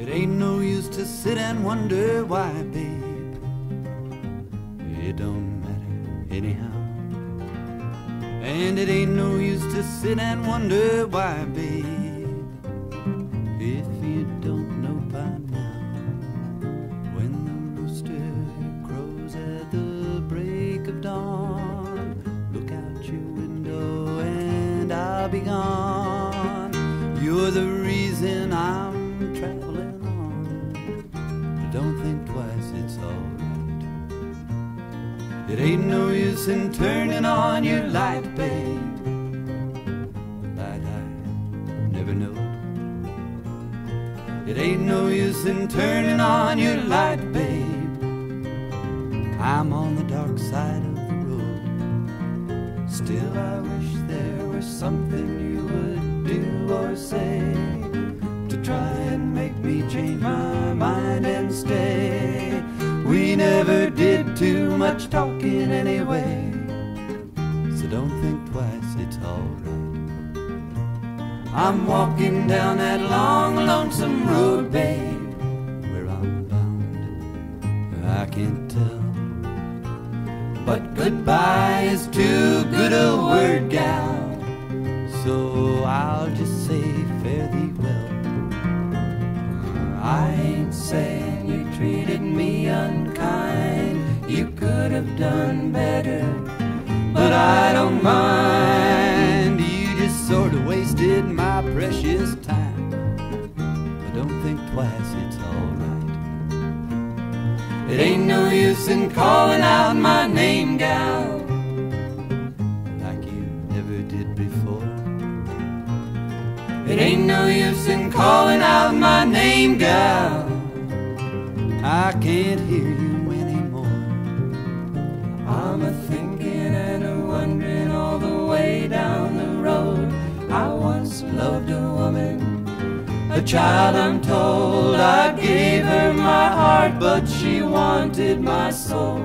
It ain't no use to sit and wonder why, babe. It don't matter anyhow. And it ain't no use to sit and wonder why, babe. If you don't know by now, when the rooster crows at the break of dawn, look out your window and I'll be gone. You're the reason I'm traveling on. Don't think twice, it's alright. It ain't no use in turning on your light, babe. Light I never know. It ain't no use in turning on your light, babe. I'm on the dark side of the road. Still, I wish there was something you would do or say me change my mind and stay. We never did too much talking anyway. So don't think twice, it's alright. I'm walking down that long, lonesome road, babe. Where I'm bound, I can't tell. But goodbye is too good a word, gal. So I'll just say fare thee well. Saying you treated me unkind. You could have done better, but I don't mind. You just sort of wasted my precious time. But don't think twice, it's alright. It ain't no use in calling out my name, gal, like you never did before. It ain't no use in calling out my name, gal. I can't hear you anymore. I'm a thinking and a wondering all the way down the road. I once loved a woman, a child I'm told. I gave her my heart, but she wanted my soul.